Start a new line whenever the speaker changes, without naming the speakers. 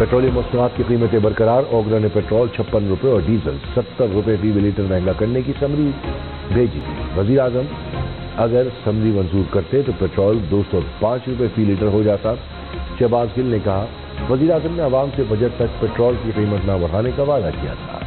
Petroleum मसनूआत की कीमतें बरकरार, ओगरा ने पेट्रोल छप्पन रुपये और डीजल सत्तर रुपये फ़ी लीटर महँगा करने की समरी भेजी वज़ीर आज़म अगर समरी मंजूर करते तो पेट्रोल दो सौ पाँच रुपये फ़ी लीटर हो जाता। शहबाज गिल ने कहा वज़ीर आज़म ने आवाम से बजट तक पेट्रोल की कीमत न बढ़ाने का वादा किया था।